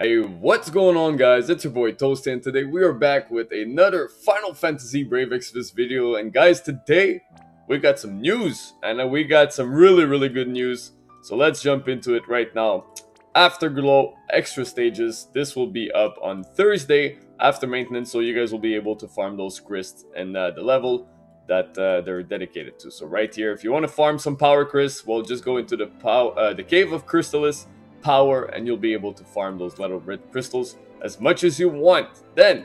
Hey, what's going on guys? It's your boy Toast and today we are back with another Final Fantasy Brave Exvius video and guys today we got some news and we got some really really good news so let's jump into it right now. Afterglow extra stages, this will be up on Thursday after maintenance so you guys will be able to farm those crysts and uh, the level that uh, they're dedicated to. So right here, if you want to farm some power crysts, well just go into the, pow uh, the Cave of Crystalis power and you'll be able to farm those little red crystals as much as you want. Then,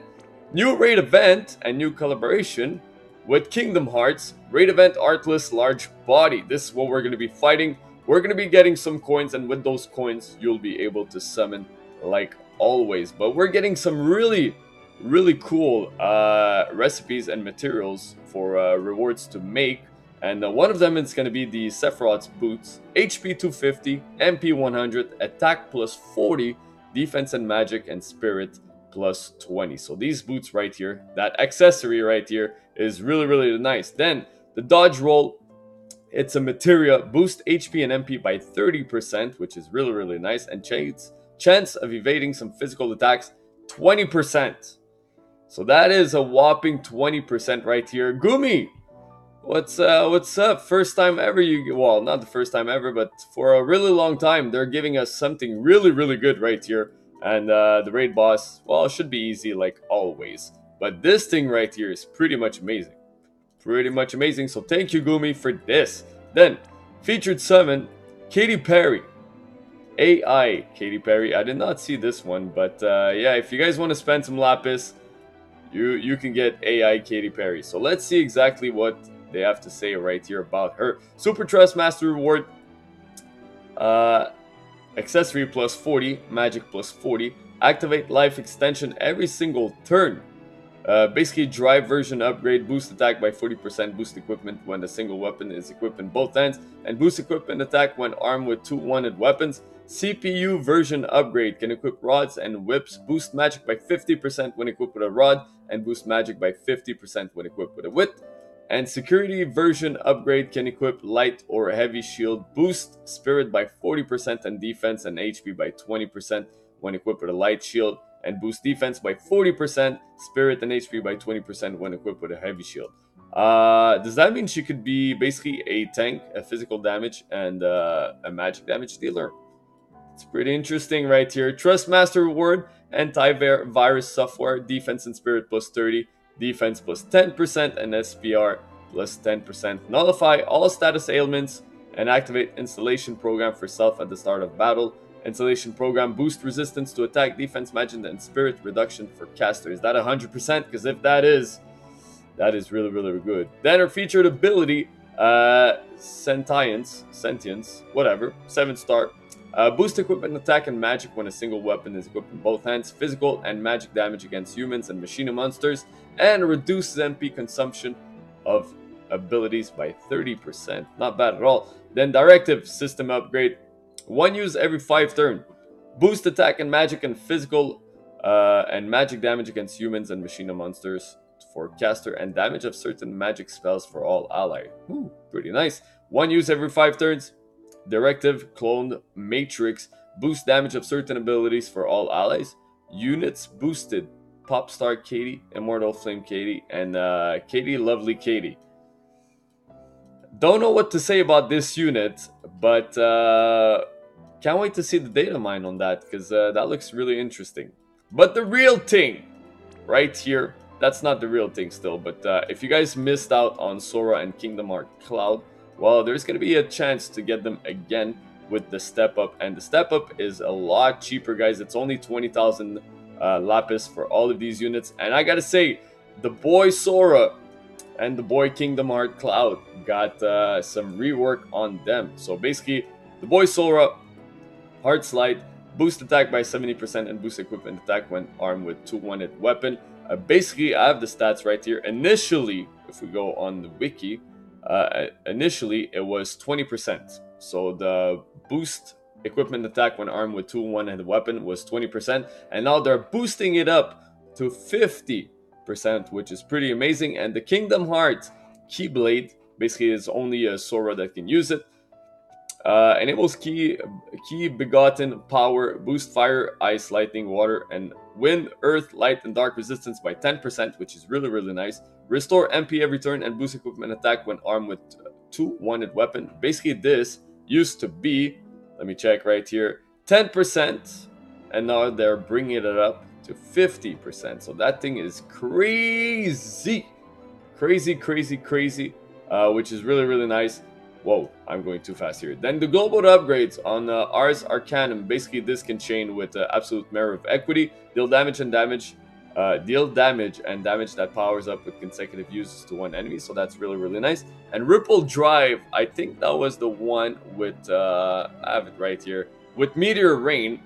new raid event and new collaboration with Kingdom Hearts, raid event Heartless Large Body. This is what we're going to be fighting. We're going to be getting some coins and with those coins you'll be able to summon like always. But we're getting some really, really cool uh, recipes and materials for uh, rewards to make and uh, one of them is going to be the Sephiroth's boots. HP 250, MP 100, attack plus 40, defense and magic and spirit plus 20. So these boots right here, that accessory right here is really, really nice. Then the dodge roll, it's a materia, boost HP and MP by 30%, which is really, really nice. And chance, chance of evading some physical attacks, 20%. So that is a whopping 20% right here. Gumi, What's uh what's up? First time ever you well, not the first time ever, but for a really long time they're giving us something really really good right here. And uh the raid boss, well, should be easy like always. But this thing right here is pretty much amazing. Pretty much amazing. So thank you Gumi for this. Then featured summon Katy Perry. AI Katy Perry. I did not see this one, but uh yeah, if you guys want to spend some lapis, you you can get AI Katy Perry. So let's see exactly what they have to say right here about her. Super Trust Master Reward. Uh, accessory plus 40, magic plus 40. Activate life extension every single turn. Uh, basically, drive version upgrade, boost attack by 40%, boost equipment when a single weapon is equipped in both ends, and boost equipment attack when armed with two wanted weapons. CPU version upgrade can equip rods and whips, boost magic by 50% when equipped with a rod, and boost magic by 50% when equipped with a whip. And security version upgrade can equip light or heavy shield, boost spirit by 40% and defense and HP by 20% when equipped with a light shield, and boost defense by 40%, spirit and HP by 20% when equipped with a heavy shield. Uh, does that mean she could be basically a tank, a physical damage, and uh, a magic damage dealer? It's pretty interesting right here. Trust Master Reward, antivirus software, defense and spirit plus 30, defense plus 10%, and SPR plus 10%. Nullify all status ailments and activate installation program for self at the start of battle. Installation program boost resistance to attack, defense, magic, and spirit reduction for caster. Is that 100%? Because if that is, that is really, really good. Then our featured ability, uh, Sentience, Sentience, whatever, 7 star. Uh, boost equipment attack and magic when a single weapon is equipped in both hands, physical and magic damage against humans and machine monsters, and reduces MP consumption of abilities by 30%. Not bad at all. Then directive system upgrade. One use every 5 turn. Boost attack and magic and physical uh, and magic damage against humans and machine monsters for caster and damage of certain magic spells for all ally. Ooh, pretty nice. One use every 5 turns. Directive Cloned Matrix boost damage of certain abilities for all allies. Units boosted Popstar Katy, Immortal Flame Katy, and uh, Katy Lovely Katy. Don't know what to say about this unit, but uh, can't wait to see the data mine on that because uh, that looks really interesting. But the real thing, right here, that's not the real thing still. But uh, if you guys missed out on Sora and Kingdom Heart Cloud, well, there's going to be a chance to get them again with the step up. And the step up is a lot cheaper, guys. It's only 20,000 uh, lapis for all of these units. And I got to say, the boy Sora and the boy Kingdom Heart Cloud got uh, some rework on them. So basically, the boy Sora, Heart Slide, boost attack by 70% and boost equipment attack when armed with two-wanted weapon. Uh, basically, I have the stats right here. Initially, if we go on the wiki, uh, initially it was 20%. So the boost equipment attack when armed with 2 1 and weapon was 20%. And now they're boosting it up to 50%, which is pretty amazing. And the Kingdom Heart Keyblade basically is only a Sora that can use it. Uh, enables key key begotten power, boost fire, ice, lightning, water, and wind, earth, light, and dark resistance by 10%, which is really really nice. Restore MP every turn and boost equipment attack when armed with two wanted weapon. Basically, this used to be, let me check right here, 10%, and now they're bringing it up to 50%. So that thing is crazy, crazy, crazy, crazy, uh, which is really really nice. Whoa, I'm going too fast here. Then the global upgrades on uh, Ars Arcanum. Basically, this can chain with uh, Absolute Mirror of Equity. Deal damage and damage. Uh, deal damage and damage that powers up with consecutive uses to one enemy. So that's really, really nice. And Ripple Drive. I think that was the one with... Uh, I have it right here. With Meteor Rain.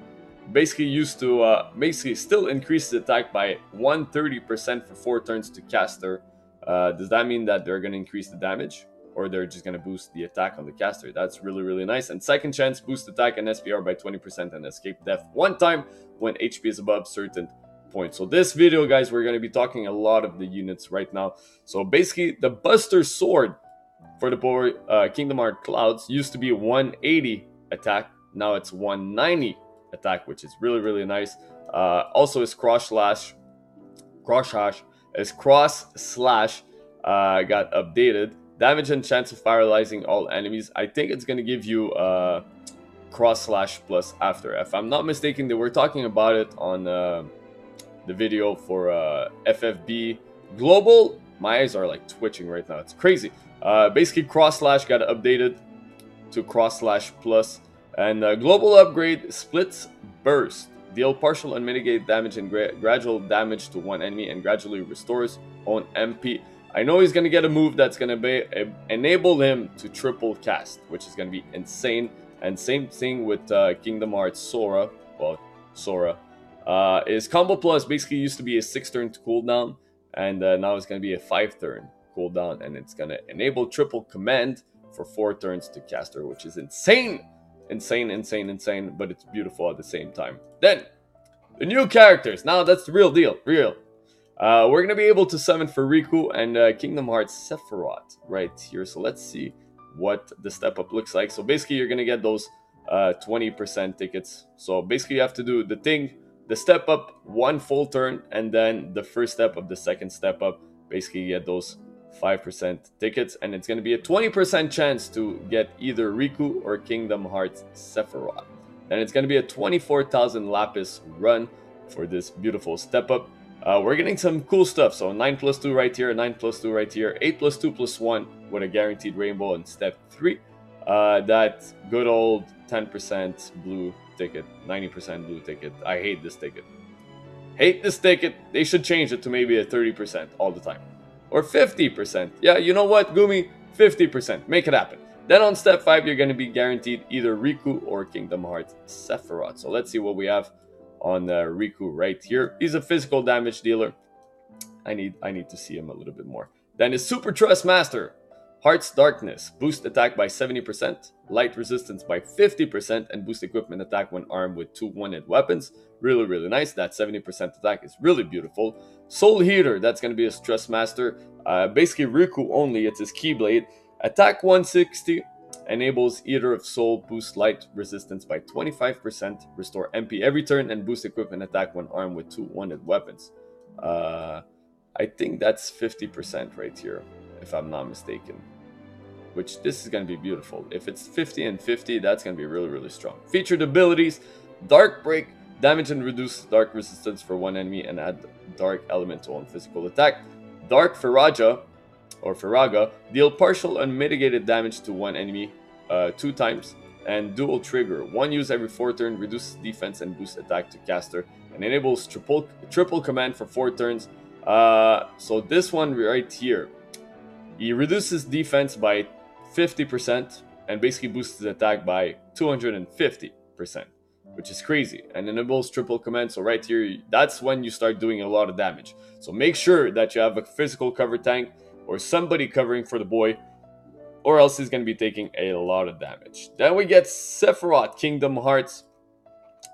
Basically used to... Uh, basically still increase the attack by 130% for 4 turns to caster. Uh, does that mean that they're going to increase the damage? Or they're just going to boost the attack on the caster. That's really, really nice. And second chance, boost attack and SPR by 20% and escape death one time when HP is above certain points. So this video, guys, we're going to be talking a lot of the units right now. So basically, the Buster Sword for the uh, Kingdom Heart Clouds used to be 180 attack. Now it's 190 attack, which is really, really nice. Uh, also, his cross slash, cross slash, his cross slash uh, got updated Damage and chance of paralyzing all enemies. I think it's going to give you uh, cross slash plus after. If I'm not mistaken, they were talking about it on uh, the video for uh, FFB Global. My eyes are like twitching right now. It's crazy. Uh, basically, cross slash got updated to cross slash plus. And uh, global upgrade splits burst. Deal partial and mitigate damage and gra gradual damage to one enemy and gradually restores own MP. I know he's going to get a move that's going to be uh, enable him to triple cast, which is going to be insane. And same thing with uh, Kingdom Hearts Sora. Well, Sora. Uh, his combo plus basically used to be a 6 turn cooldown, and uh, now it's going to be a 5 turn cooldown, and it's going to enable triple command for 4 turns to caster, which is insane! Insane, insane, insane, but it's beautiful at the same time. Then, the new characters. Now that's the real deal. Real. Uh, we're going to be able to summon for Riku and uh, Kingdom Hearts Sephiroth right here. So let's see what the step up looks like. So basically, you're going to get those 20% uh, tickets. So basically, you have to do the thing, the step up, one full turn, and then the first step of the second step up. Basically, you get those 5% tickets, and it's going to be a 20% chance to get either Riku or Kingdom Hearts Sephiroth. And it's going to be a 24,000 Lapis run for this beautiful step up. Uh, we're getting some cool stuff. So 9 plus 2 right here, 9 plus 2 right here, 8 plus 2 plus 1 with a guaranteed rainbow in step 3. Uh, that good old 10% blue ticket, 90% blue ticket. I hate this ticket. Hate this ticket. They should change it to maybe a 30% all the time. Or 50%. Yeah, you know what, Gumi? 50%. Make it happen. Then on step 5, you're going to be guaranteed either Riku or Kingdom Hearts Sephiroth. So let's see what we have on uh, Riku right here. He's a physical damage dealer. I need I need to see him a little bit more. Then his Super Trust Master. Heart's Darkness. Boost attack by 70%, light resistance by 50%, and boost equipment attack when armed with two one-hit weapons. Really, really nice. That 70% attack is really beautiful. Soul Eater. That's going to be a Trust Master. Uh, basically, Riku only. It's his Keyblade. Attack 160, enables Eater of Soul boost light resistance by 25%, restore MP every turn, and boost equipment attack when armed with two wanted weapons. Uh, I think that's 50% right here, if I'm not mistaken. Which this is going to be beautiful. If it's 50 and 50, that's going to be really, really strong. Featured abilities Dark Break, damage and reduce dark resistance for one enemy, and add dark elemental on physical attack. Dark Firaga, or Firaga, deal partial unmitigated damage to one enemy uh, two times, and dual trigger. One use every four turn, reduces defense and boosts attack to caster, and enables triple triple command for four turns. Uh, so this one right here, he reduces defense by 50% and basically boosts his attack by 250%, which is crazy. And enables triple command. So right here, that's when you start doing a lot of damage. So make sure that you have a physical cover tank or somebody covering for the boy, or else he's going to be taking a lot of damage. Then we get Sephiroth, Kingdom Hearts,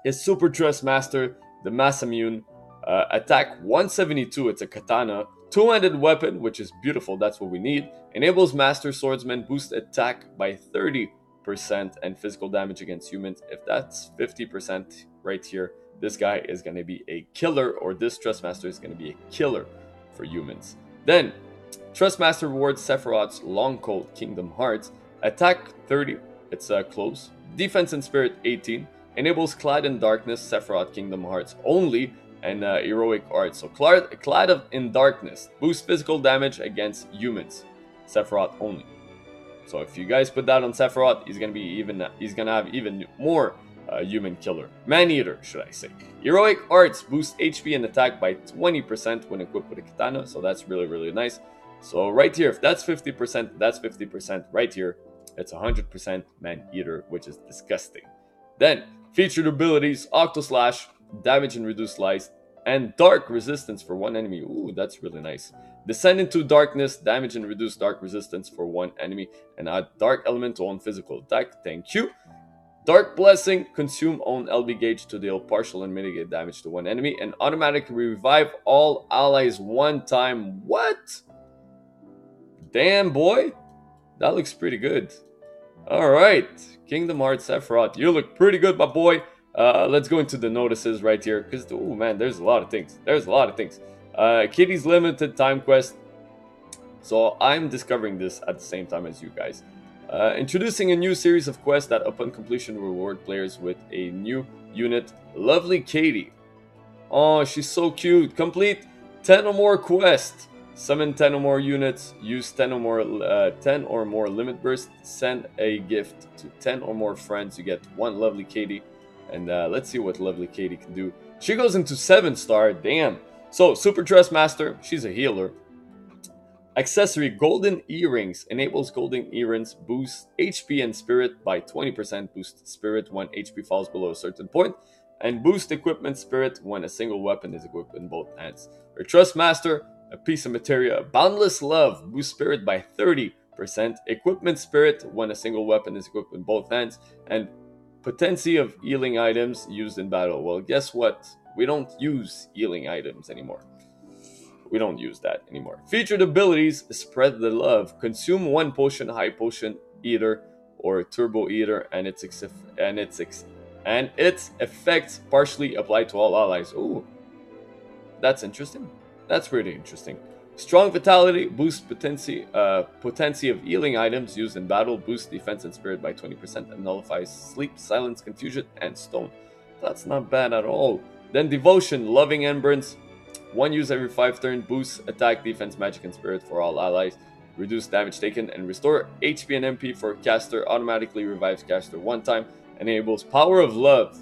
his Super Trust Master, the Masamune, uh, attack 172, it's a katana, two-handed weapon, which is beautiful, that's what we need, enables Master Swordsman, boost attack by 30%, and physical damage against humans. If that's 50% right here, this guy is going to be a killer, or this Trustmaster is going to be a killer for humans. Then, Trustmaster rewards Sephiroth's Long Coat Kingdom Hearts. Attack 30, it's uh, close. Defense and Spirit 18. Enables Clad in Darkness, Sephiroth Kingdom Hearts only, and uh, Heroic Art. So Clad, Clad in Darkness boosts physical damage against humans, Sephiroth only. So if you guys put that on Sephiroth, he's gonna be even. He's gonna have even more uh, human killer, man eater, should I say? Heroic Arts boost HP and attack by 20% when equipped with a katana. So that's really really nice. So right here, if that's 50%, that's 50%. Right here, it's 100% man eater, which is disgusting. Then featured abilities: Octaslash, damage and reduced life, and dark resistance for one enemy. Ooh, that's really nice. Descend into darkness, damage and reduce dark resistance for one enemy, and add dark elemental on physical attack. Thank you. Dark Blessing, consume own LB gauge to deal partial and mitigate damage to one enemy, and automatically revive all allies one time. What? Damn, boy. That looks pretty good. Alright, Kingdom Hearts Sephiroth, you look pretty good, my boy. Uh, let's go into the notices right here, because, oh man, there's a lot of things. There's a lot of things. Uh, Kitty's Limited Time Quest. So I'm discovering this at the same time as you guys. Uh, introducing a new series of quests that upon completion reward players with a new unit. Lovely Katy. Oh, she's so cute. Complete 10 or more quests. Summon 10 or more units. Use 10 or more uh, 10 or more limit bursts. Send a gift to 10 or more friends. You get one Lovely Katy. And uh, let's see what Lovely Katy can do. She goes into 7 star. Damn. So, Super Trust Master. She's a healer. Accessory Golden Earrings enables golden earrings boost HP and spirit by 20%, boost spirit when HP falls below a certain point, and boost equipment spirit when a single weapon is equipped in both hands. Her Trust Master, a piece of materia, Boundless Love, boost spirit by 30%, equipment spirit when a single weapon is equipped in both hands, and potency of healing items used in battle. Well, guess what? We don't use healing items anymore. We don't use that anymore. Featured abilities, spread the love. Consume one potion, high potion ether or turbo ether, and its and its and its effects partially apply to all allies. Ooh, that's interesting. That's pretty interesting. Strong vitality, boosts potency, uh, potency of healing items used in battle, boosts defense and spirit by 20%, and nullifies sleep, silence, confusion, and stone. That's not bad at all. Then devotion, loving embrace, one use every 5 turn boosts attack, defense, magic, and spirit for all allies. Reduce damage taken and restore HP and MP for caster. Automatically revives caster one time. Enables power of love.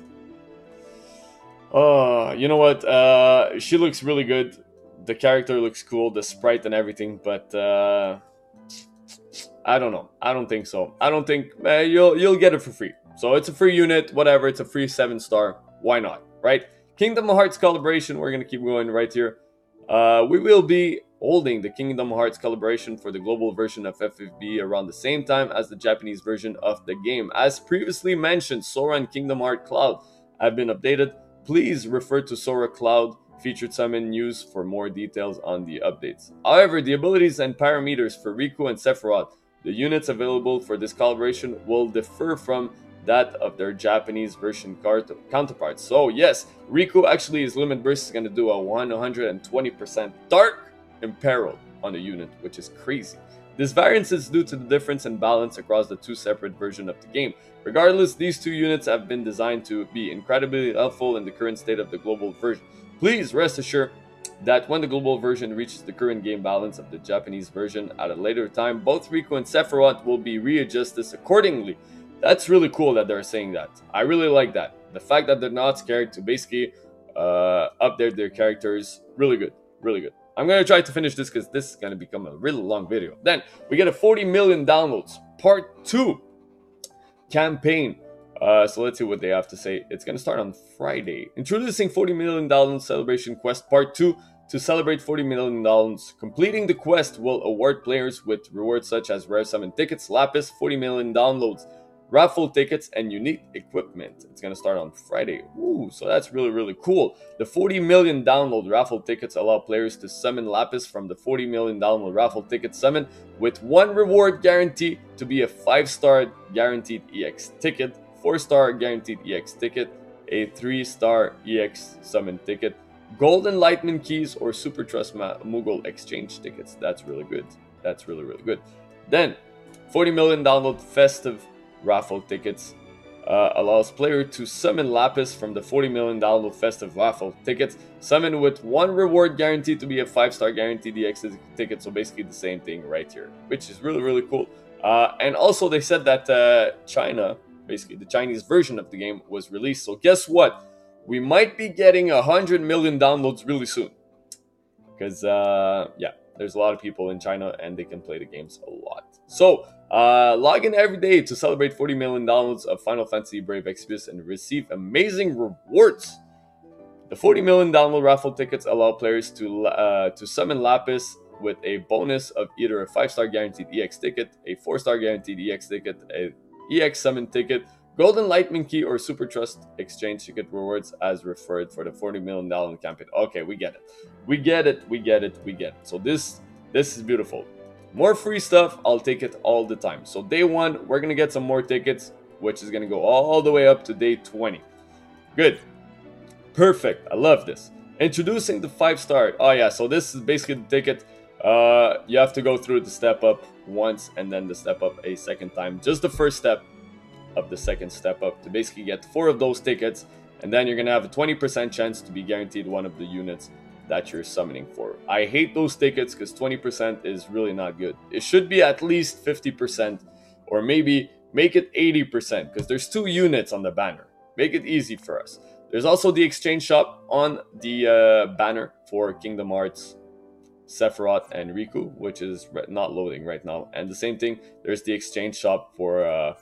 Oh, you know what? Uh, she looks really good. The character looks cool, the sprite and everything, but uh, I don't know. I don't think so. I don't think uh, you'll you'll get it for free. So it's a free unit, whatever. It's a free seven star. Why not, right? Kingdom Hearts Collaboration, we're to keep going right here. Uh, we will be holding the Kingdom Hearts Collaboration for the global version of FFB around the same time as the Japanese version of the game. As previously mentioned, Sora and Kingdom Heart Cloud have been updated. Please refer to Sora Cloud featured summon news for more details on the updates. However, the abilities and parameters for Riku and Sephiroth, the units available for this collaboration, will differ from that of their Japanese version counterparts. So yes, Riku actually his limit burst is going to do a 120% dark imperil on the unit, which is crazy. This variance is due to the difference in balance across the two separate versions of the game. Regardless, these two units have been designed to be incredibly helpful in the current state of the global version. Please rest assured that when the global version reaches the current game balance of the Japanese version at a later time, both Riku and Sephiroth will be readjusted accordingly. That's really cool that they're saying that. I really like that. The fact that they're not scared to basically uh, update their characters, really good, really good. I'm gonna try to finish this because this is gonna become a really long video. Then we get a 40 million downloads, part two campaign. Uh, so let's see what they have to say. It's gonna start on Friday. Introducing 40 million downloads celebration quest part two. To celebrate 40 million downloads, completing the quest will award players with rewards such as rare summon tickets, lapis, 40 million downloads, raffle tickets, and unique equipment. It's going to start on Friday. Ooh, so that's really, really cool. The 40 million download raffle tickets allow players to summon Lapis from the 40 million download raffle ticket summon with one reward guarantee to be a 5-star guaranteed EX ticket, 4-star guaranteed EX ticket, a 3-star EX summon ticket, Golden Lightning keys or Super Trust Moogle exchange tickets. That's really good. That's really, really good. Then, 40 million download festive raffle tickets uh, allows player to summon Lapis from the 40 million download festive raffle tickets. Summon with one reward guaranteed to be a 5-star guaranteed EX ticket. So basically the same thing right here, which is really, really cool. Uh, and also they said that uh, China, basically the Chinese version of the game was released. So guess what? we might be getting a 100 million downloads really soon. Because, uh, yeah, there's a lot of people in China and they can play the games a lot. So, uh, log in every day to celebrate 40 million downloads of Final Fantasy Brave Exvius and receive amazing rewards. The 40 million download raffle tickets allow players to uh, to summon Lapis with a bonus of either a 5-star guaranteed EX ticket, a 4-star guaranteed EX ticket, a EX summon ticket, Golden Lightning Key or Super Trust exchange ticket rewards as referred for the 40 million dollar campaign. Okay, we get it. We get it. We get it. We get it. So this this is beautiful. More free stuff, I'll take it all the time. So day one, we're gonna get some more tickets, which is gonna go all the way up to day 20. Good. Perfect. I love this. Introducing the five star. Oh yeah, so this is basically the ticket. Uh, you have to go through the step up once and then the step up a second time. Just the first step of the second step up to basically get four of those tickets and then you're gonna have a 20% chance to be guaranteed one of the units that you're summoning for. I hate those tickets because 20% is really not good. It should be at least 50% or maybe make it 80% because there's two units on the banner. Make it easy for us. There's also the exchange shop on the uh, banner for Kingdom Hearts, Sephiroth, and Riku, which is not loading right now. And the same thing, there's the exchange shop for uh,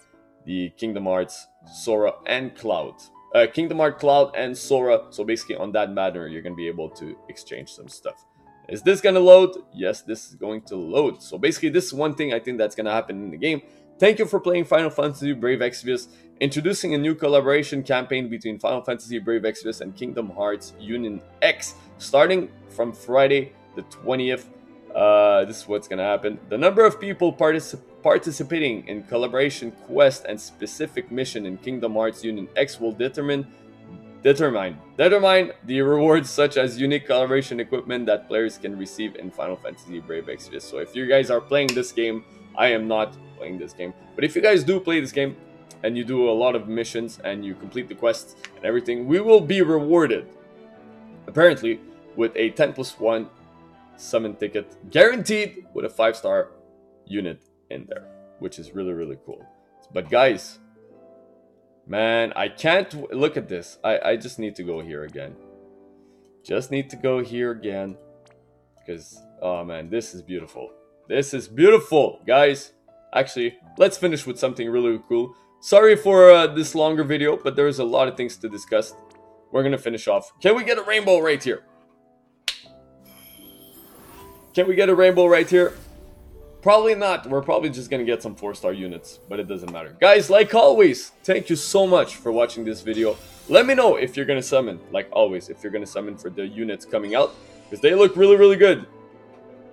the Kingdom Hearts, Sora, and Cloud. Uh, Kingdom Hearts, Cloud, and Sora. So basically, on that matter, you're gonna be able to exchange some stuff. Is this gonna load? Yes, this is going to load. So basically, this is one thing I think that's gonna happen in the game. Thank you for playing Final Fantasy Brave Exvius, introducing a new collaboration campaign between Final Fantasy Brave Exvius and Kingdom Hearts Union X, starting from Friday the 20th. Uh, this is what's gonna happen. The number of people particip participating in collaboration quest and specific mission in Kingdom Hearts Union X will determine determine determine the rewards such as unique collaboration equipment that players can receive in Final Fantasy Brave Exvius. So if you guys are playing this game, I am not playing this game. But if you guys do play this game and you do a lot of missions and you complete the quests and everything, we will be rewarded apparently with a 10 plus 1 summon ticket guaranteed with a 5 star unit in there, which is really, really cool. But guys, man, I can't look at this. I, I just need to go here again. Just need to go here again. Because, oh man, this is beautiful. This is beautiful, guys. Actually, let's finish with something really cool. Sorry for uh, this longer video, but there's a lot of things to discuss. We're gonna finish off. Can we get a rainbow right here? Can we get a rainbow right here? Probably not. We're probably just gonna get some 4-star units, but it doesn't matter. Guys, like always, thank you so much for watching this video. Let me know if you're gonna summon, like always, if you're gonna summon for the units coming out, because they look really, really good.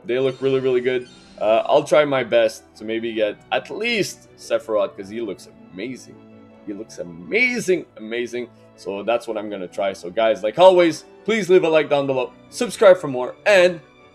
They look really, really good. Uh, I'll try my best to maybe get at least Sephiroth, because he looks amazing. He looks amazing, amazing. So that's what I'm gonna try. So guys, like always, please leave a like down below, subscribe for more, and